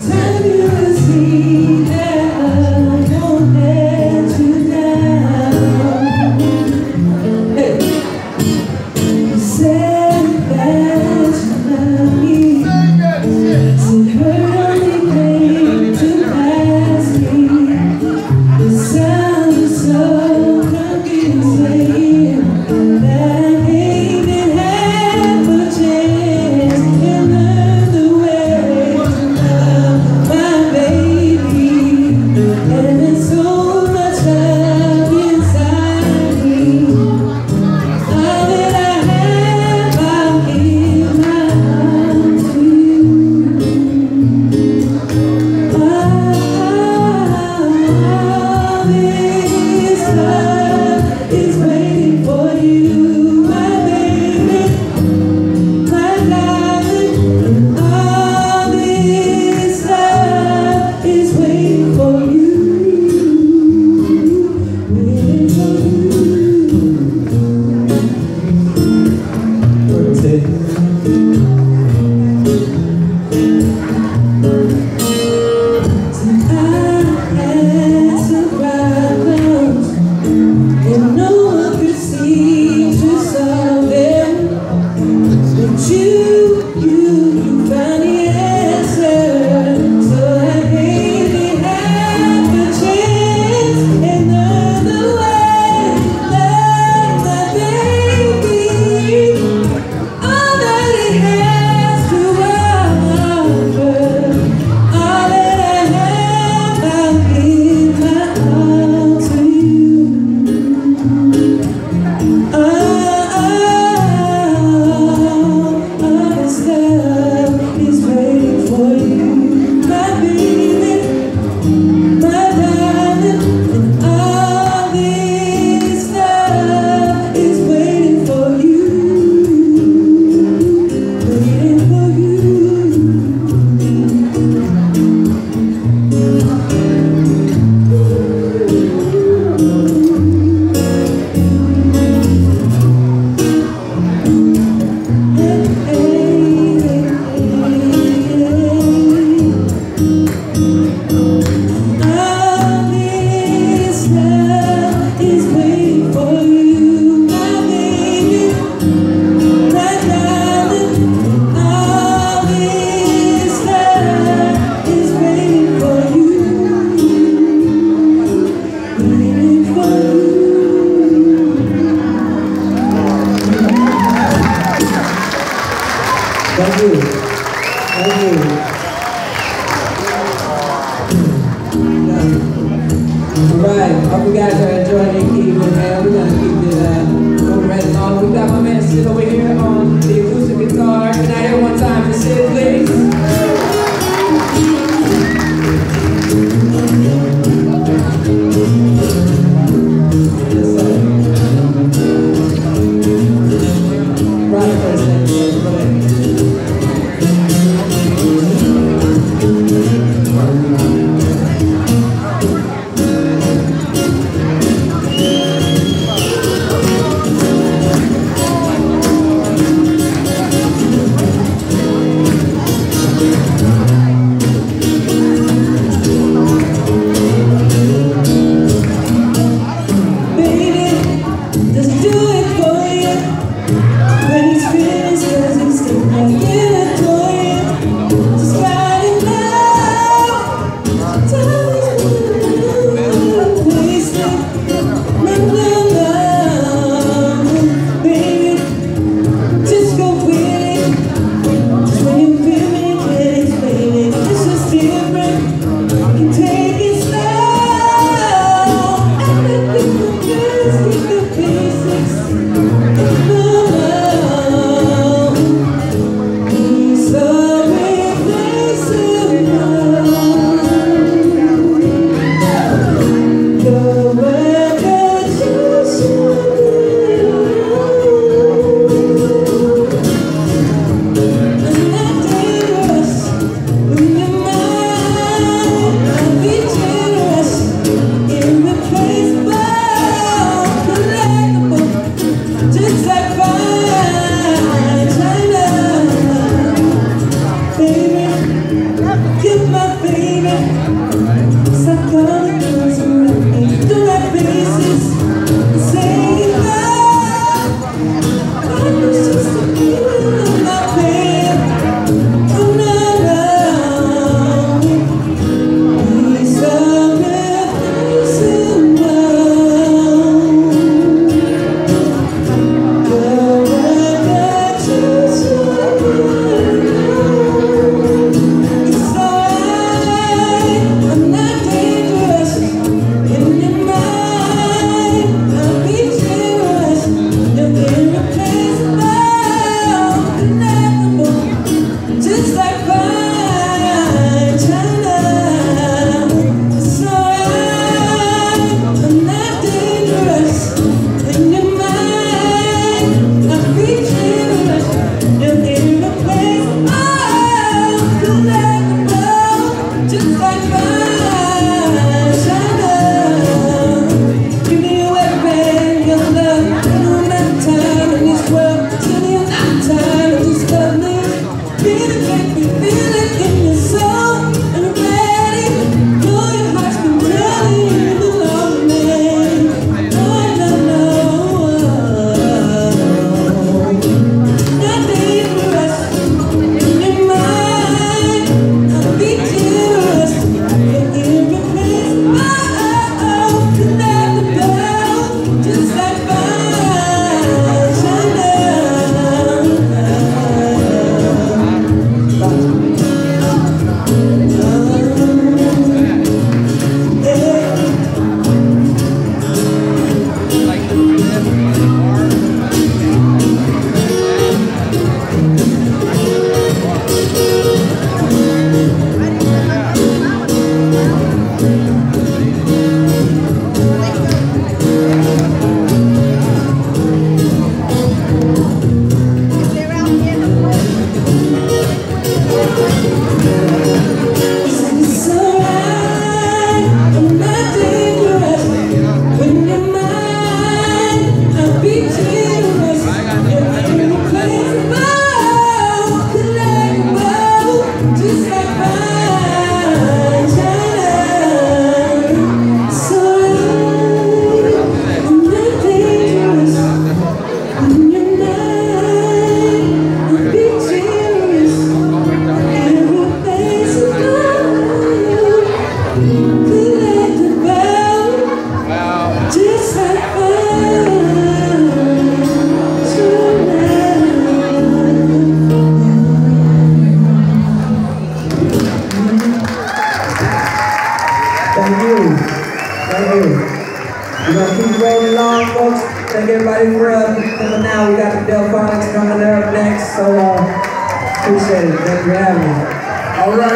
Tell me, never, do Thank you. Thank you. Alright, hope you guys are enjoying the evening, man. We're gonna keep it uh, going right along. We got my man sitting over here. Everybody for uh, coming out. We got the Delfonics coming up next, so uh, appreciate it. Thank you for having me. All right.